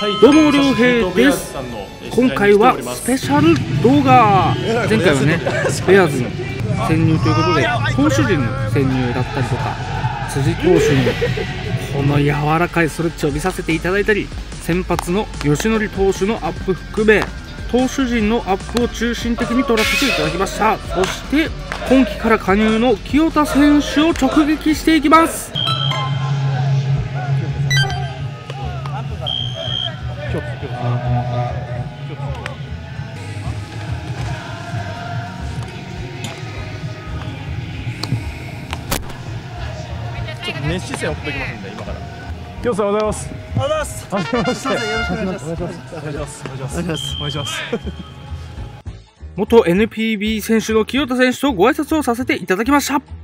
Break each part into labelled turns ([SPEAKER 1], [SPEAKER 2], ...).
[SPEAKER 1] どうも良平です。今回はスペシャル動画。前回はねベアーズの潜入ということで投手陣の潜入だったりとか辻投手のこの柔らかいストレッチを見させていただいたり先発の吉典投手のアップ含め投手陣のアップを中心的に取らせていただきました。そして今季から加入の清田選手を直撃していきます。
[SPEAKER 2] 熱視線送ってきますんで今から。
[SPEAKER 3] 今日さんおはようございます。
[SPEAKER 2] おはようございます。
[SPEAKER 3] はじめまして
[SPEAKER 2] よろしくお願いしますお願いしますお願いしますお願いします
[SPEAKER 1] 元 NPB 選手の清田選手とご挨拶をさせていただきました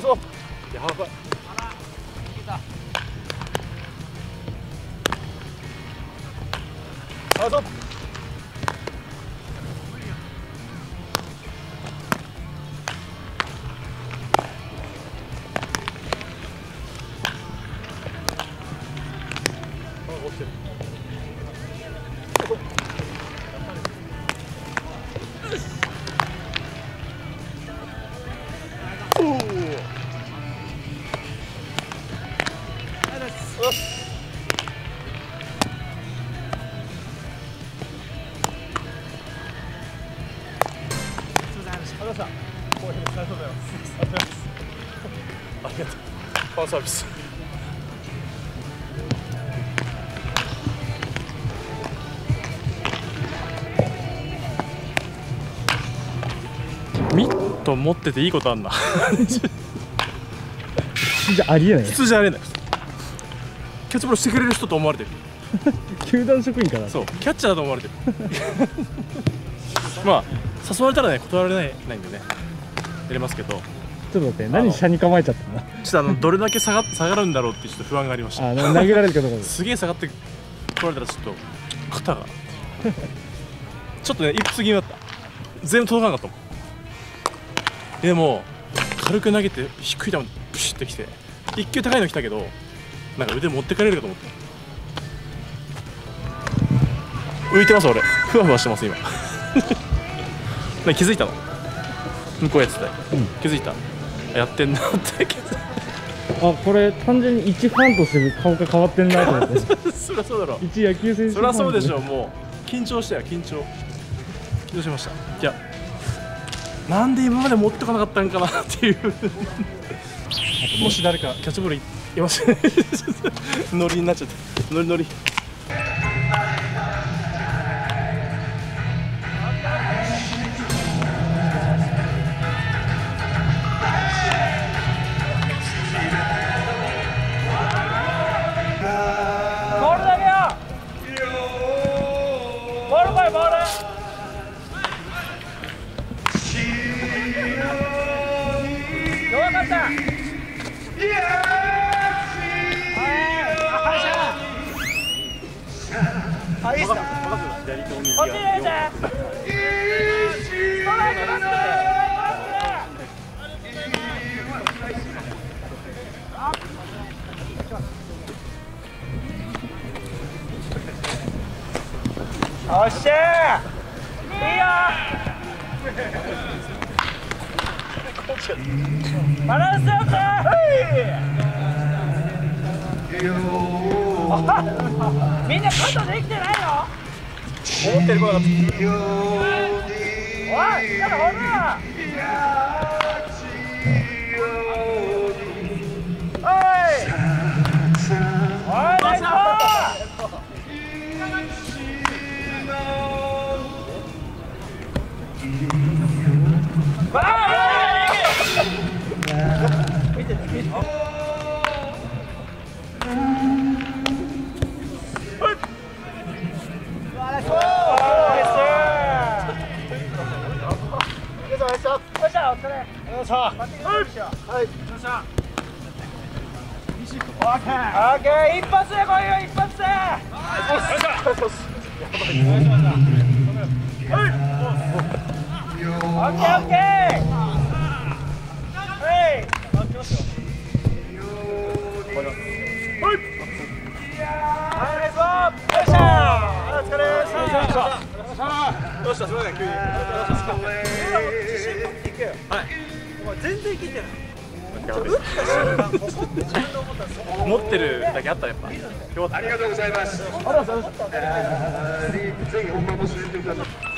[SPEAKER 2] あそありがとう。ファンサービス。ミット持ってていいことあんな。
[SPEAKER 3] じゃありえない
[SPEAKER 2] 普通じゃありえない。キャッチボールしてくれる人と思われてる。
[SPEAKER 3] 球団職員から
[SPEAKER 2] そう、キャッチャーだと思われてる。まあ、誘われたらね、断られないないんでね。やりますけど、
[SPEAKER 3] ちょっと待って何車に構えちゃったんだ？
[SPEAKER 2] ちょっとあのどれだけ下が下がるんだろうってちょっと不安がありました。
[SPEAKER 3] あの投げられるかどうかです
[SPEAKER 2] すげえ下がって取られたらちょっと肩が。ちょっとね一歩過ぎだった。全部届かなかったもん。でも軽く投げて低い球プシュってきて一球高いの来たけどなんか腕持ってかれるかと思った。浮いてます俺。ふわふわしてます今ね気づいたの？向こうやってた。よ、
[SPEAKER 3] うん。
[SPEAKER 2] 気づいた？やってんなって気づい
[SPEAKER 3] あこれ単純に一ファンとして顔が変わってんなと思って。
[SPEAKER 2] た そりゃそうだろ。
[SPEAKER 3] 一野球選手
[SPEAKER 2] そりゃそうでしょ
[SPEAKER 3] う
[SPEAKER 2] うもう。緊張したよ緊張。緊張しました。いやなんで今まで持ってこなかったんかなっていう。もし誰かキャッチボールいます。ノリになっちゃってノリノリ
[SPEAKER 4] おっしゃいいよバランスよくみんな肩できてないの?
[SPEAKER 2] 思ってることだ
[SPEAKER 4] おい力ほらオッケー一発で来いよ一発でオッケーオッケーはいはいナイスボールよっしゃお疲れ様でした
[SPEAKER 2] どう。したすみません急に
[SPEAKER 4] 自信持っていけよはい。お前全然いけてない
[SPEAKER 2] 持ってるだけあったらやっぱよかった
[SPEAKER 1] は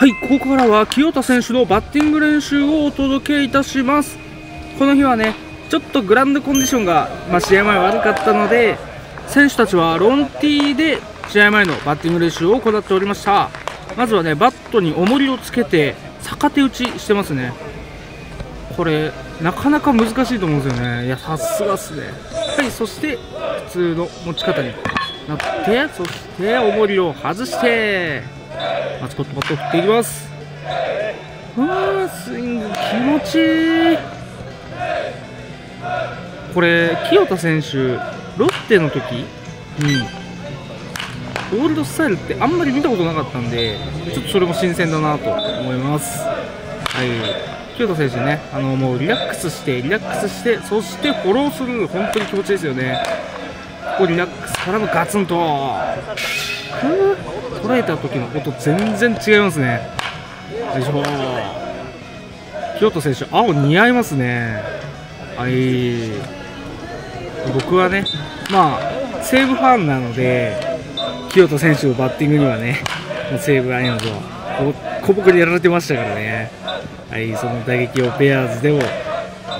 [SPEAKER 1] い、ここからは清田選手のバッティング練習をお届けいたします。この日はね、ちょっとグラウンドコンディションが、まあ、試合前悪かったので、選手たちはロンティーで試合前のバッティング練習を行っておりました。まずはね、バットに重りをつけて、逆手打ちしてますね。これ、なかなか難しいと思うんですよね。いや、さすがっすね。はい、そして、普通の持ち方になって、そして、重りを外して、マスコットバット振っていきますうわスイング気持ちいいこれ清田選手ロッテの時にオールドスタイルってあんまり見たことなかったんでちょっとそれも新鮮だなと思いますはい清田選手ねあのもうリラックスしてリラックスしてそしてフォロースルー本当に気持ちいいですよね。ここリラックスからのガツンと。ふう捉えた時の音全然違いますね。よいしょ。清田選手青似合いますね。はい。僕はねまあ西武ファンなので清田選手のバッティングにはねもう西武ライオンズを小僕にやられてましたからね。はいその打撃をベアーズでも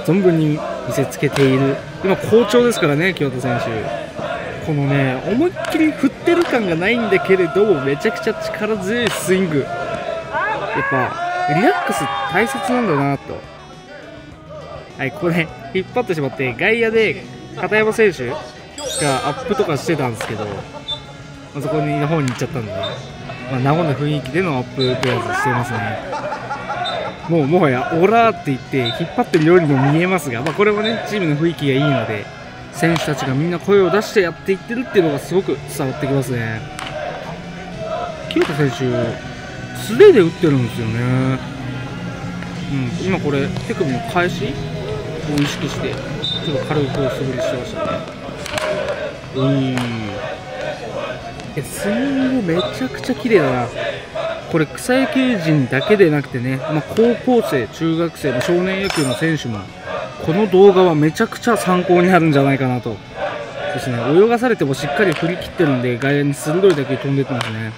[SPEAKER 1] 存分に見せつけている。今好調ですからね清田選手。このね思いっきり振ってる感がないんだけれどもめちゃくちゃ力強いスイング。やっぱリラックス大切なんだなと。はいここね 引っ張ってしまって外野で片山選手がアップとかしてたんですけど、まあ、そこにの方に行っちゃったんで、ねまあ、和んだ雰囲気でのアップペアーズしてますね。もうもはやオラーって言って引っ張ってるようにも見えますが、まあ、これもねチームの雰囲気がいいので選手たちがみんな声を出してやっていってるっていうのがすごく伝わってきますね。清田選手素手で打ってるんですよね、うん、今これ手首の返しを意識してちょっと軽く素振りしてましたね。うん。えスイングめちゃくちゃ綺麗だな。これ草野球人だけでなくてね、まあ、高校生中学生、ま、少年野球の選手もこの動画はめちゃくちゃ参考になるんじゃないかなと。そしてね。泳がされてもしっかり振り切ってるんで外野に鋭い打球飛んでってますね。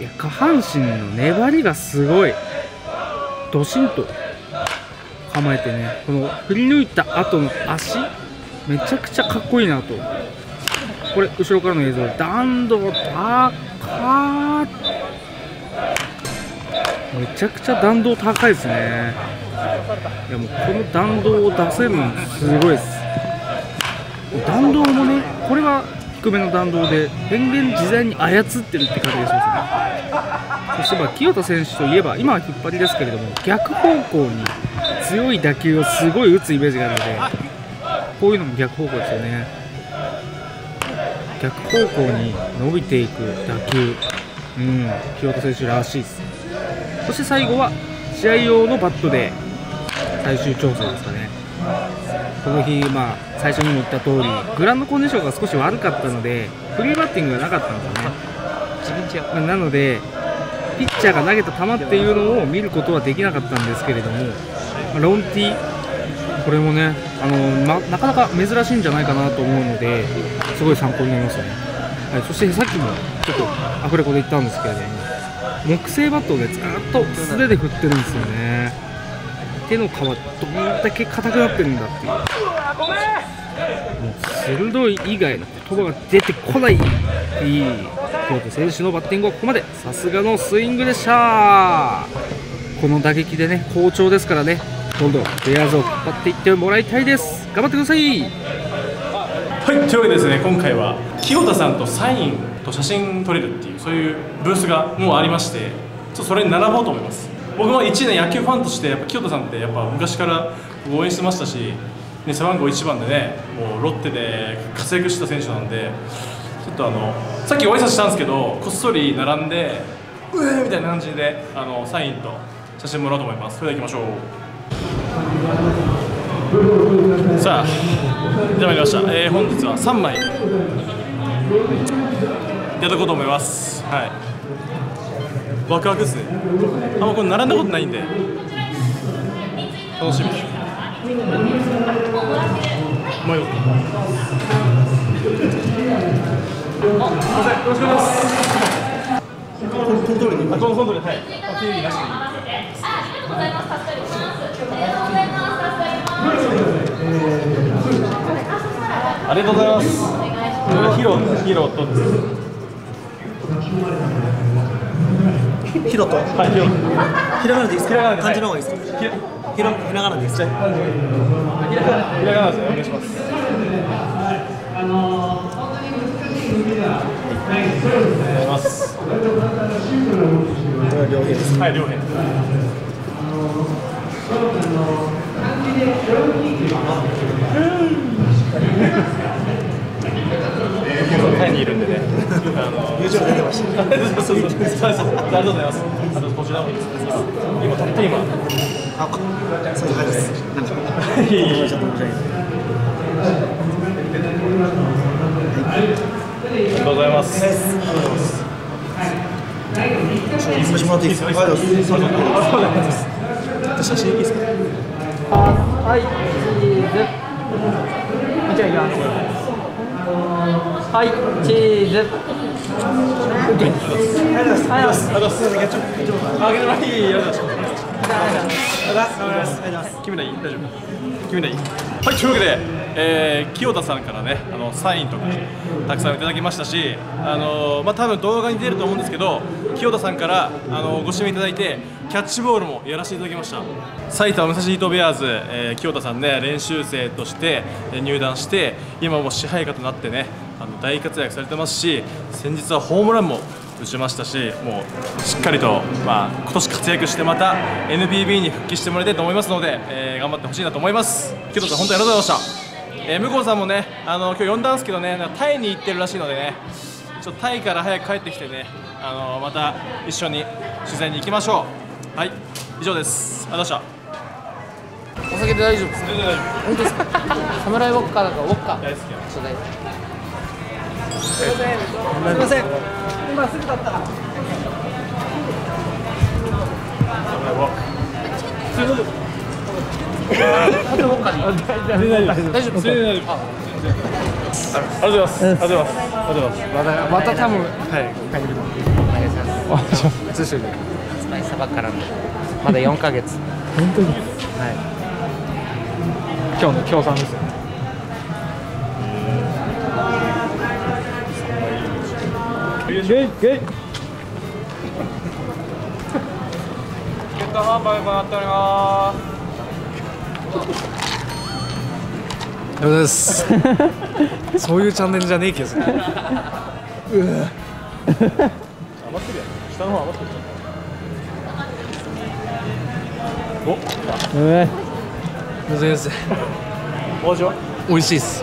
[SPEAKER 1] いや下半身の粘りがすごい。ドシンと構えてねこの振り抜いた後の足めちゃくちゃかっこいいなと。これ後ろからの映像。弾道高めちゃくちゃ弾道高いですね。いやもうこの弾道を出せるのすごいです。弾道もねこれは低めの弾道で変幻自在に操ってるって感じがしますね。そしてまあ清田選手といえば今は引っ張りですけれども逆方向に強い打球をすごい打つイメージがあるのでこういうのも逆方向ですよね。逆方向に伸びていく打球。うん清田選手らしいです。そして最後は試合用のバットで最終調整ですかね。この日、まあ、最初にも言った通りグラウンドコンディションが少し悪かったのでフリーバッティングがなかったんですよね。なのでピッチャーが投げた球っていうのを見ることはできなかったんですけれども、まあ、ロンティこれもねあの、ま、なかなか珍しいんじゃないかなと思うのですごい参考になりますよね、はい、そしてさっきもちょっとアフレコで言ったんですけれども木製バットをずっと素手で振ってるんですよね。手の皮どんだけ硬くなってるんだっていう。もう鋭い以外の言葉が出てこないいい京都選手のバッティングはここまで。さすがのスイングでした。この打撃でね好調ですからね。どんどんベアーズを引っ張っていってもらいたいです。頑張ってください。
[SPEAKER 2] はいというわけでですね今回は清田さんとサインと写真撮れるっていうそういうブースがもうありましてちょっとそれに並ぼうと思います。僕も1年野球ファンとしてやっぱ清田さんってやっぱ昔から応援してましたし、ね、背番号1番でねもうロッテで活躍した選手なんでちょっとあのさっきお挨拶したんですけどこっそり並んでうえーみたいな感じであのサインと写真もらおうと思います。それでは行きましょう。さあじゃあ参りました、えー、本日は3枚。やっていこうと思います。はい。ワクワクですね。あんまこれ並んだことないんで。楽しみ。もう。あ、すみません、よろしくお願いします。このこの通りに、この通りはいあ、経理なしでありがとうございますヒロ、ヒロと
[SPEAKER 5] ヒロと
[SPEAKER 2] はい、ヒロ
[SPEAKER 5] ひらがなでいいですか
[SPEAKER 2] ひらがなで
[SPEAKER 5] 漢字の方がいいですか
[SPEAKER 2] ひら
[SPEAKER 5] ひらがなでいいですか
[SPEAKER 2] ひらがなで、お願いしますお願いします
[SPEAKER 5] これは両辺です。
[SPEAKER 2] はい、あの
[SPEAKER 5] YouTube 出てました
[SPEAKER 2] そうそうそう。そうそうありがとうございます。あとこちらもいいです。
[SPEAKER 5] あそういう感じですなんか
[SPEAKER 2] いいいい
[SPEAKER 5] ちょっと面白い
[SPEAKER 2] うございます。
[SPEAKER 5] 少しもらっていいですかありがとうございます
[SPEAKER 2] ありがとうございます。
[SPEAKER 5] 写真いいですか
[SPEAKER 1] はい、チーズ。じゃあ、い
[SPEAKER 2] ありがとうございます。ありがとうございます。あげてもらいい。ありがとうございます。君らいい大丈夫君らいいはいというわけで、えー、清田さんからねあのサインとかたくさんいただきましたしあのまあ多分動画に出ると思うんですけど清田さんからあのご指名いただいてキャッチボールもやらせていただきました。埼玉武蔵糸ベアーズ、えー、清田さんね練習生としてえ入団して今も支配下となってねあの大活躍されてますし先日はホームランも打ちましたしもうしっかりと、まあ、今年活躍してまた NPB に復帰してもらいたいと思いますので、えー頑張ってほしいなと思います。清田さん本当にありがとうございました、えー向こうさんもねあの今日呼んだんですけどねタイに行ってるらしいのでねちょっとタイから早く帰ってきてねあのまた一緒に取材に行きましょう。はい以上です。ありがとうございました。
[SPEAKER 1] お酒で大丈夫ですか？本当ですか？サムライウォッカーだからウォッカー。
[SPEAKER 2] 夫大好きや
[SPEAKER 1] ちょうだい。
[SPEAKER 5] すいません今すぐだったら
[SPEAKER 1] あとウォッカーでいい。大丈夫。
[SPEAKER 2] 大丈夫。大丈夫。
[SPEAKER 1] あ
[SPEAKER 2] りがとうございますありがとうございますま
[SPEAKER 1] たまた多分はい帰るの。お願いします。通称で。スパイスばっかなんで。
[SPEAKER 5] まだ4ヶ月
[SPEAKER 3] 本当に
[SPEAKER 5] はい
[SPEAKER 3] 今日の協賛ですよねゲイ
[SPEAKER 4] チケット販売行っております
[SPEAKER 6] ありがとうございますそういうチャンネルじゃねえけど
[SPEAKER 2] 余ってるやん下の方余ってる
[SPEAKER 3] え
[SPEAKER 6] ありがとうございます
[SPEAKER 2] お味は
[SPEAKER 6] 美味しいです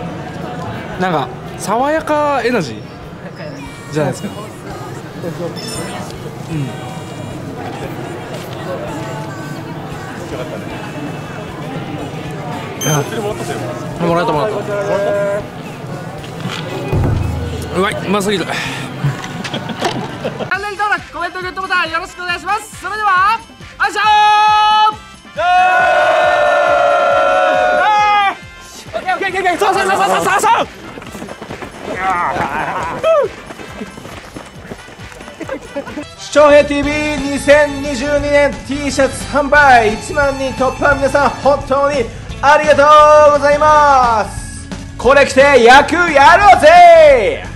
[SPEAKER 6] なんか爽やかエナジーじゃないですか。
[SPEAKER 2] それもらったせよ
[SPEAKER 6] うんもらったもらったうまい。うますぎる
[SPEAKER 1] チャンネル登録コメントグッドボタンよろしくお願いします。それではあいしょー。オ
[SPEAKER 7] 視聴平 TV2022 年 T シャツ販売。1万人突破皆さん本当にありがとうございます。これ着て野球やろうぜ「